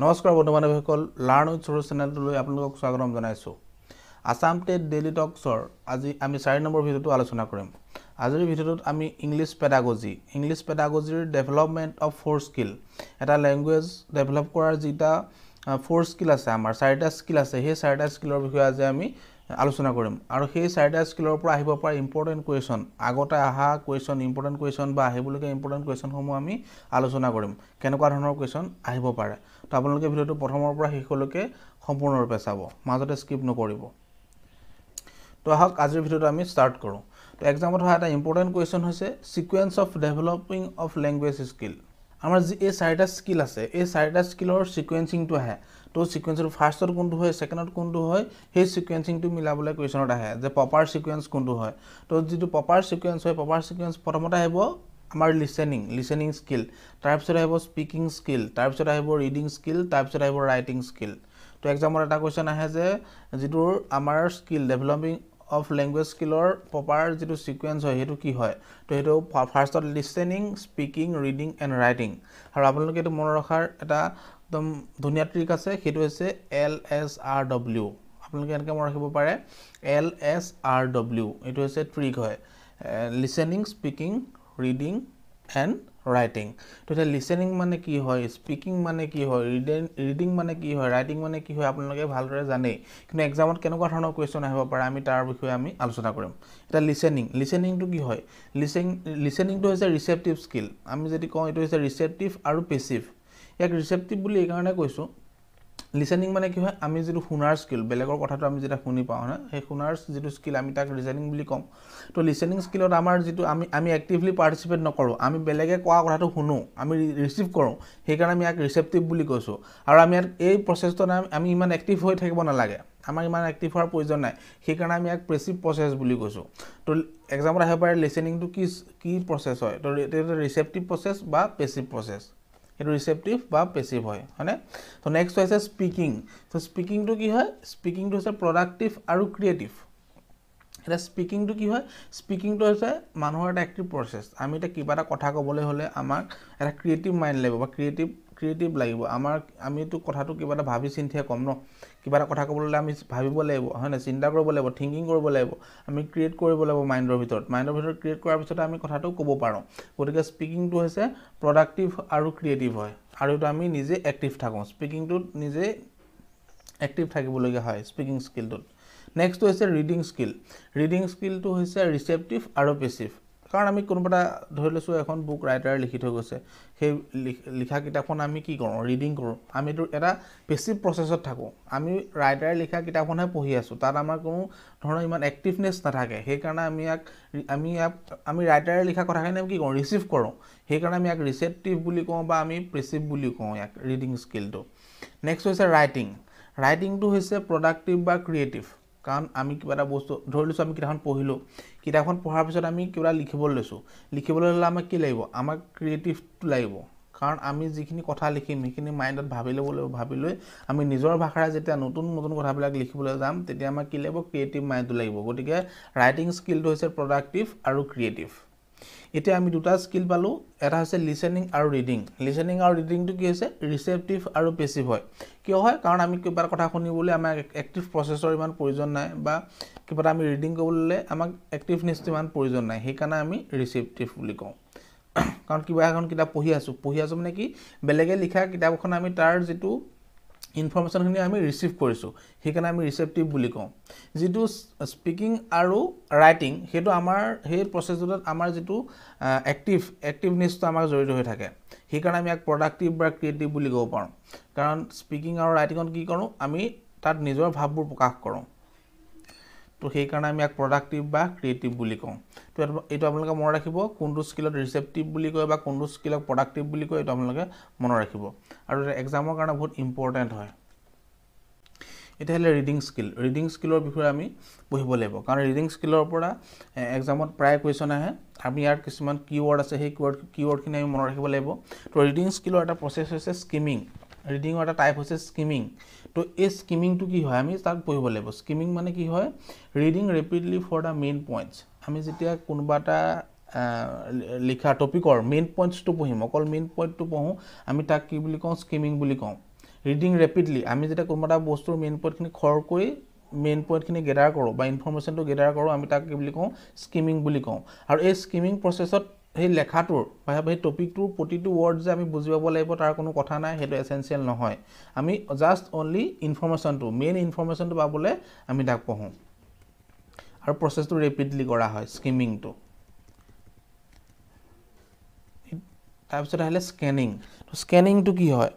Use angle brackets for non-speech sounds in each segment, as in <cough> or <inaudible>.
নমস্কাৰ বন্ধু বান্ধৱীসকল লাৰ্ণ উইথ সৰু চেনেলটোলৈ আপোনালোকক স্বাগতম জনাইছোঁ। আছাম টেট ডেইলি টকছৰ আজি আমি চাৰি নম্বৰ ভিডিঅ'টো আলোচনা কৰিম। আজিৰ ভিডিঅ'টোত আমি ইংলিছ পেডাগজি ইংলিছ পেডাগজিৰ ডেভেলপমেণ্ট অফ ফ'ৰ স্কিল এটা লেংগুৱেজ ডেভেলপ কৰাৰ যিটা ফ'ৰ স্কিল আছে আমাৰ চাৰিটা স্কিল আছে। সেই চাৰিটা স্কিলৰ বিষয়ে আজি আমি আলোচনা কৰিম। আৰু সেই চাৰিটা স্কিলৰ পৰা আহিব পৰা ইম্পৰ্টেণ্ট কুৱেশ্যন আগতে অহা কুৱেশ্যন ইম্পৰ্টেণ্ট কুৱেশ্যন বা আহিবলগীয়া ইম্পৰ্টেণ্ট কুৱেশ্যনসমূহ আমি আলোচনা কৰিম। কেনেকুৱা ধৰণৰ কুৱেশ্যন আহিব পাৰে? তো আপোনালোকে ভিডিঅ'টো প্ৰথমৰ পৰা শেষলৈকে সম্পূৰ্ণৰূপে চাব মাজতে স্কিপ নকৰিব। তো আহক আজিৰ ভিডিঅ'টো আমি ষ্টাৰ্ট কৰোঁ। তো এক্সামত হোৱা এটা ইম্পৰ্টেণ্ট কুৱেশ্যন হৈছে sequence of developing of language skill আমাৰ যি এই চাৰিটা স্কিল আছে এই চাৰিটা স্কিলৰ ছিকুৱেঞ্চিংটো আহে। তো ছিকুৱেঞ্চটো ফাৰ্ষ্টত কোনটো হয় ছেকেণ্ডত কোনটো হয় সেই ছিকুৱেঞ্চিংটো মিলাবলৈ কুৱেশ্যনত আহে যে প্ৰপাৰ ছিকুৱেঞ্চ কোনটো হয়। তো যিটো প্ৰপাৰ ছিকুৱেঞ্চ হয় প্ৰপাৰ ছিকুৱেঞ্চ প্ৰথমতে আহিব আমাৰ লিচেনিং লিচেনিং স্কিল তাৰপিছত আহিব স্পিকিং স্কিল তাৰপিছত আহিব ৰিডিং স্কিল তাৰপিছত আহিব ৰাইটিং স্কিল তো এক্সামত এটা কুৱেশ্যন আহে যে যিটোৰ আমাৰ স্কিল ডেভেলপিং অফ লেংগুৱেজ স্কিলৰ প্ৰপাৰ যিটো ছিকুৱেঞ্চ হয় সেইটো কি হয়? তো সেইটো ফাৰ্ষ্টত listening speaking reading and writing আৰু আপোনালোকে এইটো মনত ৰখাৰ এটা একদম ধুনীয়া ট্ৰিক আছে সেইটো হৈছে এল এছ আৰ ডব্লিউ আপোনালোকে এনেকৈ মনত ৰাখিব পাৰে এল এছ আৰ ডব্লিউ এইটো হৈছে ট্ৰিক হয়। Listening speaking reading and writing তো এতিয়া লিচেনিং মানে কি হয় স্পিকিং মানে কি হয় ৰিডিং ৰিডিং মানে কি হয় ৰাইটিং মানে কি হয় আপোনালোকে ভালদৰে জানেই। কিন্তু এক্সামত কেনেকুৱা ধৰণৰ কুৱেশ্যন আহিব পাৰে আমি তাৰ বিষয়ে আমি আলোচনা কৰিম। এতিয়া লিচেনিং লিচেনিংটো কি হয়? লিচেন লিচেনিংটো হৈছে ৰিচেপ্টিভ স্কিল আমি যদি কওঁ এইটো হৈছে ৰিচেপ্টিভ আৰু পেচিভ ইয়াক ৰিচেপ্টিভ বুলি এইকাৰণে কৈছোঁ। লিচেনিং মানে কি হয় আমি যিটো শুনাৰ স্কিল বেলেগৰ কথাটো আমি যেতিয়া শুনি পাওঁ হয় সেই শুনাৰ যিটো স্কিল আমি তাক লিচেনিং বুলি ক'ম তো লিচেনিং স্কিলত আমাৰ যিটো আমি আমি এক্টিভলি পাৰ্টিচিপেট নকৰোঁ। আমি বেলেগে কোৱা কথাটো শুনো আমি ৰিচিভ কৰোঁ। সেইকাৰণে আমি ইয়াক ৰিচেপ্টিভ বুলি কৈছোঁ। আৰু আমি ইয়াত এই প্ৰচেছটোত আমি ইমান এক্টিভ হৈ থাকিব নালাগে। আমাৰ ইমান এক্টিভ হোৱাৰ প্ৰয়োজন নাই। সেইকাৰণে আমি ইয়াক প্ৰেচিভ প্ৰচেছ বুলি কৈছোঁ। তো এক্সামত আহিব পাৰে লিচেনিংটো কি কি প্ৰচেছ হয়? তো এইটো ৰিচেপ্টিভ প্ৰচেছ বা পেচিভ প্ৰচেছ সেইটো ৰিচেপ্টিভ বা পেচিভ হয় হয়নে? তো নেক্সট হৈছে স্পিকিং তো স্পিকিংটো কি হয়? স্পিকিংটো হৈছে প্ৰডাক্টিভ আৰু ক্ৰিয়েটিভ এতিয়া স্পিকিংটো কি হয়? স্পিকিংটো হৈছে মানুহৰ এটা এক্টিভ প্ৰচেছ আমি এতিয়া কিবা এটা কথা ক'বলৈ হ'লে আমাক এটা ক্ৰিয়েটিভ মাইণ্ড লাগিব বা ক্ৰিয়েটিভ ক্ৰিয়েটিভ লাগিব। আমাৰ আমিতো কথাটো কিবা এটা ভাবি চিন্তিহে ক'ম ন। কিবা এটা কথা ক'বলৈ হ'লে আমি ভাবিব লাগিব হয় নাই চিন্তা কৰিব লাগিব থিংকিং কৰিব লাগিব। আমি ক্ৰিয়েট কৰিব লাগিব মাইণ্ডৰ ভিতৰত। মাইণ্ডৰ ভিতৰত ক্ৰিয়েট কৰাৰ পিছতে আমি কথাটো ক'ব পাৰোঁ। গতিকে স্পিকিংটো হৈছে প্ৰডাক্টিভ আৰু ক্ৰিয়েটিভ হয়। আৰু এইটো আমি নিজে এক্টিভ থাকোঁ। স্পিকিংটোত নিজে এক্টিভ থাকিবলগীয়া হয় স্পিকিং স্কিলটোত নেক্সটটো হৈছে ৰিডিং স্কিল ৰিডিং স্কিলটো হৈছে ৰিচেপ্টিভ আৰু পেচিভ কাৰণ আমি কোনোবা এটা ধৰি লৈছোঁ এখন বুক ৰাইটাৰে লিখি থৈ গৈছে সেই লিখা কিতাপখন আমি কি কৰোঁ ৰিডিং কৰোঁ। আমিতো এটা পেচিভ প্ৰচেছত থাকোঁ। আমি ৰাইটাৰে লিখা কিতাপখনহে পঢ়ি আছোঁ। তাত আমাৰ কোনো ধৰণৰ ইমান এক্টিভনেছ নাথাকে। সেইকাৰণে আমি ইয়াক আমি ইয়াক আমি ৰাইটাৰে লিখা কথাখিনি আমি কি কৰোঁ ৰিচিভ কৰোঁ। সেইকাৰণে আমি ইয়াক ৰিচেপ্টিভ বুলি কওঁ বা আমি পেচিভ বুলি কওঁ ইয়াক ৰিডিং স্কিলটো নেক্সট হৈছে ৰাইটিং ৰাইটিংটো হৈছে প্ৰডাক্টিভ বা ক্ৰিয়েটিভ কাৰণ আমি কিবা এটা বস্তু ধৰি লৈছোঁ আমি কিতাপখন পঢ়িলোঁ। কিতাপখন পঢ়াৰ পিছত আমি কিবা লিখিবলৈ লৈছোঁ। লিখিবলৈ হ'লে আমাক কি লাগিব? আমাক ক্ৰিয়েটিভটো লাগিব। কাৰণ আমি যিখিনি কথা লিখিম সেইখিনি মাইণ্ডত ভাবি ল'ব লাগিব। ভাবি লৈ আমি নিজৰ ভাষাৰে যেতিয়া নতুন নতুন কথাবিলাক লিখিবলৈ যাম তেতিয়া আমাক কি লাগিব? ক্ৰিয়েটিভ মাইণ্ডটো লাগিব। গতিকে ৰাইটিং স্কিলটো হৈছে প্ৰডাক্টিভ আৰু ক্ৰিয়েটিভ এতিয়া আমি দুটা স্কিল পালোঁ এটা হৈছে লিচেনিং আৰু ৰিডিং লিচেনিং আৰু ৰিডিংটো কি হৈছে? ৰিচেপ্টিভ আৰু পেচিভ হয়। কিয় হয়? কাৰণ আমি কিবা কথা শুনিবলৈ আমাক এক্টিভ প্ৰচেছৰ ইমান প্ৰয়োজন নাই বা কিবা এটা আমি ৰিডিং কৰিবলৈ আমাক এক্টিভনেছটো ইমান প্ৰয়োজন নাই। সেইকাৰণে আমি ৰিচেপ্টিভ বুলি কওঁ। <clears throat> কাৰণ কিবা এখন কিতাপ পঢ়ি আছোঁ। পঢ়ি আছোঁ মানে কি? বেলেগে লিখা কিতাপ এখন আমি তাৰ যিটো ইনফৰ্মেশ্যনখিনি আমি ৰিচিভ কৰিছোঁ। সেইকাৰণে আমি ৰিচেপ্টিভ বুলি কওঁ। যিটো স্পিকিং আৰু ৰাইটিং সেইটো আমাৰ সেই প্ৰচেছটোত আমাৰ যিটো এক্টিভ এক্টিভনেছটো আমাৰ জড়িত হৈ থাকে। সেইকাৰণে আমি ইয়াক প্ৰডাক্টিভ বা ক্ৰিয়েটিভ বুলি ক'ব পাৰোঁ। কাৰণ স্পিকিং আৰু ৰাইটিঙত কি কৰোঁ আমি তাত নিজৰ ভাৱবোৰ প্ৰকাশ কৰোঁ। তো সেইকাৰণে আমি ইয়াক প্ৰডাক্টিভ বা ক্ৰিয়েটিভ বুলি কওঁ। তো এইটো আপোনালোকে মনত ৰাখিব কোনটো স্কিলত ৰিচেপ্টিভ বুলি কয় বা কোনটো স্কিলক প্ৰডাক্টিভ বুলি কয় এইটো আপোনালোকে মনত ৰাখিব। আৰু এক্সামৰ কাৰণে বহুত ইম্পৰ্টেণ্ট হয়। এতিয়া হ'লে ৰিডিং স্কিল ৰিডিং স্কিলৰ বিষয়ে আমি পঢ়িব লাগিব। কাৰণ ৰিডিং স্কিলৰ পৰা এক্সামত প্ৰায় কুৱেশ্যন আহে। আমি ইয়াৰ কিছুমান কিৱৰ্ড আছে সেই কিৱৰ্ড কিৱৰ্ডখিনি আমি মনত ৰাখিব লাগিব। তো ৰিডিং স্কিলৰ এটা প্ৰচেছ হৈছে স্কিমিং ৰিডিঙৰ এটা টাইপ হৈছে স্কিমিং তো এই স্কিমিংটো কি হয় আমি তাক পঢ়িব লাগিব। স্কিমিং মানে কি হয় reading rapidly for the main points আমি যেতিয়া কোনোবা এটা লিখা টপিকৰ মেইন পইণ্টছটো পঢ়িম। অকল মেইন পইণ্টটো পঢ়োঁ আমি তাক কি বুলি কওঁ স্কিমিং বুলি কওঁ। ৰিডিং ৰেপিডলি আমি যেতিয়া কোনোবা এটা বস্তুৰ মেইন পইণ্টখিনি খৰকৈ মেইন পইণ্টখিনি গেডাৰ কৰোঁ বা ইনফৰ্মেশ্যনটো গেডাৰ কৰোঁ আমি তাক কি বুলি কওঁ স্কিমিং বুলি কওঁ। আৰু এই স্কিমিং প্ৰচেছত সেই লেখাটোৰ বা সেই টপিকটোৰ প্ৰতিটো ৱৰ্ড যে আমি বুজি পাব লাগিব তাৰ কোনো কথা নাই সেইটো এচেঞ্চিয়েল নহয়। আমি জাষ্ট অনলি ইনফৰ্মেশ্যনটো মেইন ইনফৰ্মেশ্যনটো পাবলৈ আমি তাক পঢ়োঁ। আৰু প্ৰচেছটো ৰেপিডলি কৰা হয় স্কিমিংটো তাৰপিছত আহিলে স্কেনিং স্কেনিংটো কি হয়?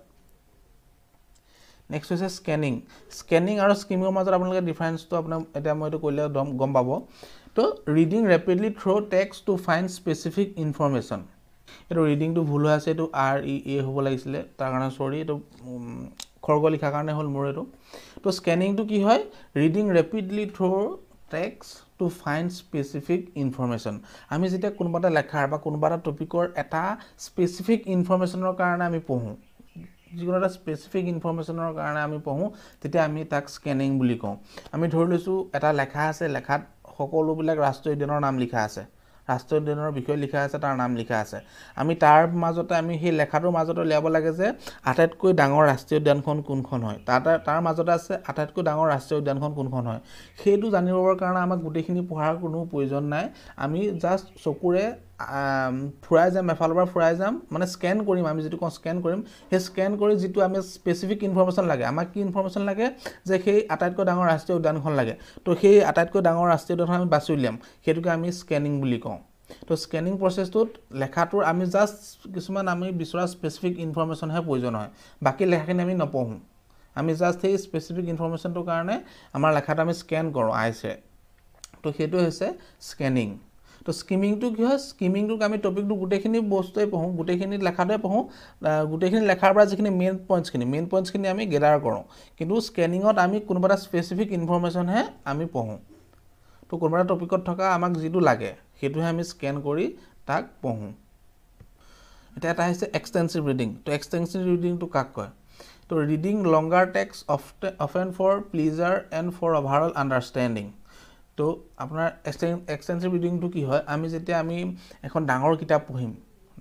নেক্সট হৈছে স্কেনিং স্কেনিং আৰু স্কিমিঙৰ মাজত আপোনালোকে ডিফাৰেঞ্চটো আপোনাৰ এতিয়া মই এইটো কৰিলে গম গম পাব। তো reading rapidly through' text to find specific information এইটো ৰিডিংটো ভুল হৈ আছে এইটো আৰ ই এ হ'ব লাগিছিলে। তাৰ কাৰণে চৰি এইটো খৰগ লিখাৰ কাৰণে হ'ল মোৰ এইটো। তো স্কেনিংটো কি হয়? Reading rapidly through' text to find specific information আমি যেতিয়া কোনোবা এটা লেখাৰ বা কোনোবা এটা টপিকৰ এটা স্পেচিফিক ইনফৰ্মেশ্যনৰ কাৰণে আমি পঢ়োঁ যিকোনো এটা স্পেচিফিক ইনফৰ্মেশ্যনৰ কাৰণে আমি পঢ়োঁ তেতিয়া আমি তাক স্কেনিং বুলি কওঁ। আমি ধৰি লৈছোঁ এটা লেখা আছে লেখাত সকলোবিলাক ৰাষ্ট্ৰীয় উদ্যানৰ নাম লিখা আছে। ৰাষ্ট্ৰীয় উদ্যানৰ বিষয়ে লিখা আছে তাৰ নাম লিখা আছে। আমি তাৰ মাজতে আমি সেই লেখাটোৰ মাজতে উলিয়াব লাগে যে আটাইতকৈ ডাঙৰ ৰাষ্ট্ৰীয় উদ্যানখন কোনখন হয়। তাত তাৰ মাজতে আছে আটাইতকৈ ডাঙৰ ৰাষ্ট্ৰীয় উদ্যানখন কোনখন হয়। সেইটো জানিবৰ কাৰণে আমাক গোটেইখিনি পঢ়াৰ কোনো প্ৰয়োজন নাই। আমি জাষ্ট চকুৰে ফুৰাই যাম এফালৰ পৰা ফুৰাই যাম মানে স্কেন কৰিম আমি যিটো কওঁ স্কেন কৰিম সেই স্কেন কৰি যিটো আমি স্পেচিফিক ইনফৰ্মেশ্যন লাগে আমাক কি ইনফৰ্মেশ্যন লাগে? যে সেই আটাইতকৈ ডাঙৰ ৰাষ্ট্ৰীয় উদ্যানখন লাগে। তো সেই আটাইতকৈ ডাঙৰ ৰাষ্ট্ৰীয় উদ্যানখন আমি বাছি উলিয়াম সেইটোকে আমি স্কেনিং বুলি কওঁ। তো স্কেনিং প্ৰচেছটোত লেখাটোৰ আমি জাষ্ট কিছুমান আমি বিচৰা স্পেচিফিক ইনফৰ্মেশ্যনহে প্ৰয়োজন হয়। বাকী লেখাখিনি আমি নপঢ়োঁ। আমি জাষ্ট সেই স্পেচিফিক ইনফৰ্মেশ্যনটোৰ কাৰণে আমাৰ লেখাটো আমি স্কেন কৰোঁ আইছে তো সেইটো হৈছে স্কেনিং তো স্কিমিংটো কি হয়? স্কিমিংটোক আমি টপিকটো গোটেইখিনি বস্তুৱে পঢ়োঁ গোটেইখিনি লেখাটোৱে পঢ়োঁ। গোটেইখিনি লেখাৰ পৰা যিখিনি মেইন পইণ্টছখিনি মেইন পইণ্টছখিনি আমি গেডাৰ কৰোঁ। কিন্তু স্কেনিঙত আমি কোনোবা এটা স্পেচিফিক ইনফৰ্মেশ্যনহে আমি পঢ়োঁ। তো কোনোবা এটা টপিকত থকা আমাক যিটো লাগে সেইটোহে আমি স্কেন কৰি তাক পঢ়োঁ। এতিয়া এটা হৈছে এক্সটেনচিভ ৰিডিং তো এক্সটেনচিভ ৰিডিংটো কাক কয়? তো reading longer text of often for pleasure and for overall understanding তো আপোনাৰ এক্সটেনচিভ ৰিডিংটো কি হয়? আমি যেতিয়া আমি এখন ডাঙৰ কিতাপ পঢ়িম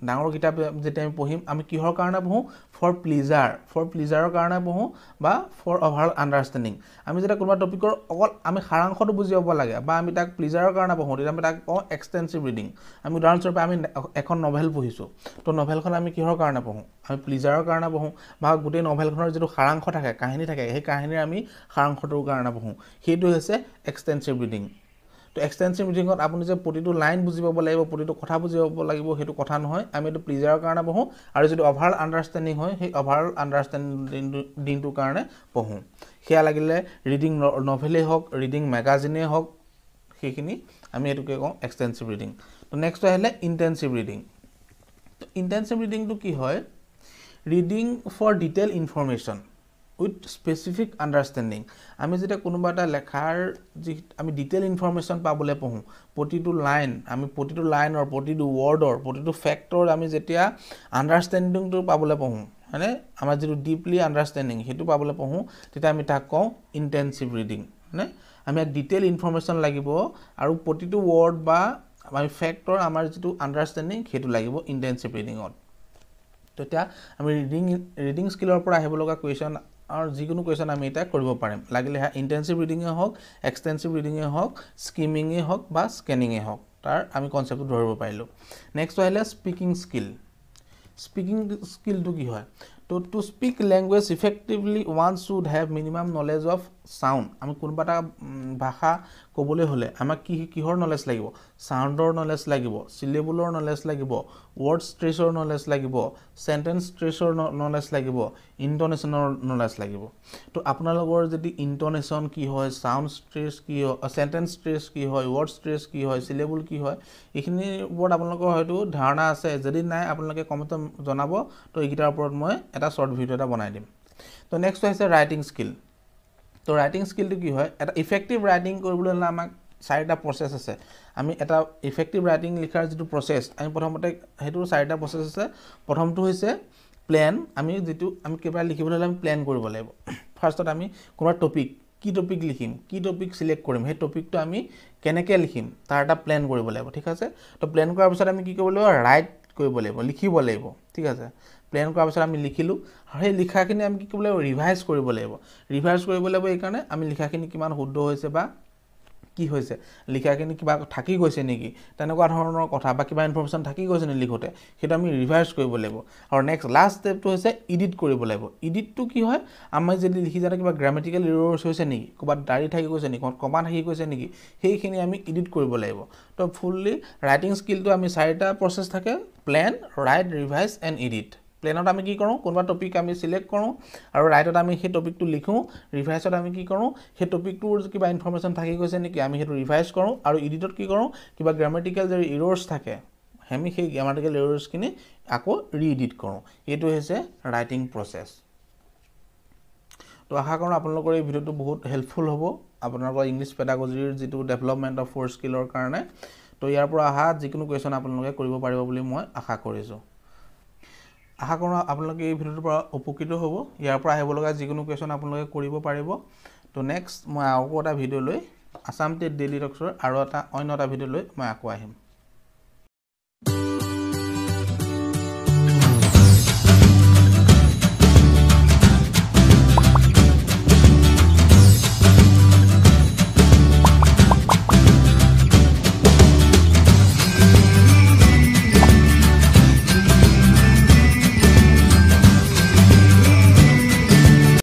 ডাঙৰ কিতাপ যেতিয়া আমি পঢ়িম আমি কিহৰ কাৰণে পঢ়োঁ? ফৰ প্লিজাৰ ফৰ প্লিজাৰৰ কাৰণে পঢ়োঁ বা ফৰ অভাৰঅল আণ্ডাৰষ্টেণ্ডিং আমি যেতিয়া কোনোবা টপিকৰ অকল আমি সাৰাংশটো বুজি পাব লাগে বা আমি তাক প্লিজাৰৰ কাৰণে পঢ়োঁ তেতিয়া আমি তাক কওঁ এক্সটেনচিভ ৰিডিং আমি উদাহৰণস্বৰূপে আমি এখন নভেল পঢ়িছোঁ তো নভেলখন আমি কিহৰ কাৰণে পঢ়োঁ? আমি প্লিজাৰৰ কাৰণে পঢ়োঁ বা গোটেই নভেলখনৰ যিটো সাৰাংশ থাকে কাহিনী থাকে সেই কাহিনীৰ আমি সাৰাংশটোৰ কাৰণে পঢ়োঁ। সেইটো হৈছে এক্সটেনচিভ ৰিডিং তো এক্সটেনচিভ ৰিডিঙত আপুনি যে প্ৰতিটো লাইন বুজি পাব লাগিব প্ৰতিটো কথা বুজি পাব লাগিব সেইটো কথা নহয়। আমি এইটো প্লিজাৰৰ কাৰণে পঢ়োঁ আৰু যিটো অভাৰঅল আণ্ডাৰষ্টেণ্ডিং হয় সেই অভাৰঅল আণ্ডাৰষ্টেণ্ডিংটোৰ কাৰণে পঢ়োঁ সেয়া লাগিলে ৰিডিং নভেলেই হওক ৰিডিং মেগাজিনেই হওক সেইখিনি আমি এইটোকে কওঁ এক্সটেনচিভ ৰিডিং তো নেক্সট আহিলে ইণ্টেনচিভ ৰিডিং তো ইণ্টেনচিভ ৰিডিংটো কি হয়? Reading for detail information with specific understanding. আমি যেতিয়া কোনোবা এটা লেখাৰ যি আমি ডিটেইল ইনফৰ্মেশ্যন পাবলৈ পঢ়োঁ প্ৰতিটো লাইন আমি প্ৰতিটো লাইনৰ প্ৰতিটো ৱৰ্ডৰ প্ৰতিটো ফেক্টৰ আমি যেতিয়া আণ্ডাৰষ্টেণ্ডিংটো পাবলৈ পঢ়োঁ হয়নে? আমাৰ যিটো ডিপলি আণ্ডাৰষ্টেণ্ডিং সেইটো পাবলৈ পঢ়োঁ তেতিয়া আমি তাক কওঁ ইণ্টেনচিভ ৰিডিং হয়নে? আমি ইয়াত ডিটেইল ইনফৰ্মেশ্যন লাগিব আৰু প্ৰতিটো ৱৰ্ড বা আমি ফেক্টৰ আমাৰ যিটো আণ্ডাৰষ্টেণ্ডিং সেইটো লাগিব ইণ্টেনচিভ ৰিডিঙত তেতিয়া আমি ৰিডিং ৰিডিং স্কিলৰ পৰা আহিব লগা কুৱেশ্যন আৰু যিকোনো কুৱেশ্যন আমি এতিয়া কৰিব পাৰিম। লাগিলে ইণ্টেনচিভ ৰিডিঙে হওক এক্সটেনচিভ ৰিডিঙে হওক স্কিমিঙেই হওক বা স্কেনিঙেই হওক তাৰ আমি কনচেপ্টটো ধৰিব পাৰিলোঁ। নেক্সট আহিলে স্পিকিং স্কিল স্পিকিং স্কিলটো কি হয়? তো to speak language effectively one should have minimum knowledge of sound আমি কোনোবা এটা ভাষা ক'বলৈ হ'লে আমাক কি কিহৰ নলেজ লাগিব? চাউণ্ডৰ নলেজ লাগিব চিলেবুলৰ নলেজ লাগিব ৱৰ্ড ষ্ট্ৰেছৰ নলেজ লাগিব চেণ্টেঞ্চ ষ্ট্ৰেছৰ নলেজ লাগিব ইণ্টনেশ্যনৰ নলেজ লাগিব। তো আপোনালোকৰ যদি ইণ্টনেশ্যন কি হয় চাউণ্ড ষ্ট্ৰেছ কি হয় চেণ্টেঞ্চ ষ্ট্ৰেছ কি হয় ৱৰ্ড ষ্ট্ৰেছ কি হয় চিলেবুল কি হয় এইখিনিৰ ওপৰত আপোনালোকৰ হয়তো ধাৰণা আছে। যদি নাই আপোনালোকে কমেণ্টত জনাব। তো এইকেইটাৰ ওপৰত মই এটা শ্বৰ্ট ভিডিঅ' এটা বনাই দিম। তো নেক্সট হৈছে ৰাইটিং স্কিল তো ৰাইটিং স্কিলটো কি হয় এটা ইফেক্টিভ ৰাইটিং কৰিবলৈ হ'লে আমাক চাৰিটা প্ৰচেছ আছে। আমি এটা ইফেক্টিভ ৰাইটিং লিখাৰ যিটো প্ৰচেছ আমি প্ৰথমতে সেইটো চাৰিটা প্ৰচেছ আছে। প্ৰথমটো হৈছে প্লেন আমি যিটো আমি কিবা লিখিবলৈ হ'লে আমি প্লেন কৰিব লাগিব। ফাৰ্ষ্টত আমি কোনোবা টপিক কি টপিক লিখিম কি টপিক চিলেক্ট কৰিম সেই টপিকটো আমি কেনেকৈ লিখিম তাৰ এটা প্লেন কৰিব লাগিব ঠিক আছে? তো প্লেন কৰাৰ পিছত আমি কি কৰিব লাগিব ৰাইট কৰিব লাগিব লিখিব লাগিব ঠিক আছে? প্লেন কৰাৰ পিছত আমি লিখিলোঁ। আৰু সেই লিখাখিনি আমি কি কৰিব লাগিব? ৰিভাইজ কৰিব লাগিব। ৰিভাইজ কৰিব লাগিব এইকাৰণে আমি লিখাখিনি কিমান শুদ্ধ হৈছে বা কি হৈছে? লিখাখিনি কিবা থাকি গৈছে নেকি? তেনেকুৱা ধৰণৰ কথা বা কিবা ইনফৰ্মেশ্যন থাকি গৈছে নেকি লিখোঁতে? সেইটো আমি ৰিভাইজ কৰিব লাগিব। আৰু নেক্সট লাষ্ট ষ্টেপটো হৈছে ইডিট কৰিব লাগিব। ইডিটটো কি হয়? আমি যদি লিখি যাওঁতে কিবা গ্ৰামেটিকেল ইৰৰ্ছ হৈছে নেকি? ক'ৰবাত দাড়ি থাকি গৈছে নেকি? ক'ৰবাত কমা থাকি গৈছে নেকি? সেইখিনি আমি ইডিট কৰিব লাগিব। তো ফুল্লি ৰাইটিং স্কিলটো আমি চাৰিটা প্ৰচেছ থাকে। Plan write revise and edit প্লেনত আমি কি কৰোঁ কোনোবা টপিক আমি চিলেক্ট কৰোঁ আৰু ৰাইটত আমি সেই টপিকটো লিখোঁ ৰিভাইজত আমি কি কৰোঁ সেই টপিকটোৰ কিবা ইনফৰ্মেশ্যন থাকি গৈছে নেকি আমি সেইটো ৰিভাইজ কৰোঁ আৰু ইডিটত কি কৰোঁ কিবা গ্ৰামেটিকেল যদি ইৰৰ্ছ থাকে আমি সেই গ্ৰামেটিকেল ইৰৰ্ছখিনি আকৌ ৰি ইডিট কৰোঁ। এইটো হৈছে ৰাইটিং প্ৰচেছ তো আশা কৰোঁ আপোনালোকৰ এই ভিডিঅ'টো বহুত হেল্পফুল হ'ব আপোনালোকৰ ইংলিছ পেডাগজিৰ যিটো ডেভেলপমেণ্ট অফ ফ'ৰ স্কিলৰ কাৰণে। তো ইয়াৰ পৰা অহা যিকোনো কুৱেশ্যন আপোনালোকে কৰিব পাৰিব বুলি মই আশা কৰিছোঁ। আশা কৰোঁ আপোনালোকে এই ভিডিঅ'টোৰ পৰা উপকৃত হ'ব। ইয়াৰ পৰা আহিব লগা যিকোনো কুৱেশ্যন আপোনালোকে কৰিব পাৰিব। তো নেক্সট মই আকৌ এটা ভিডিঅ' লৈ আছাম টেট ডেইলি টক্সৰ আৰু এটা অন্য এটা ভিডিঅ' লৈ মই আকৌ আহিম।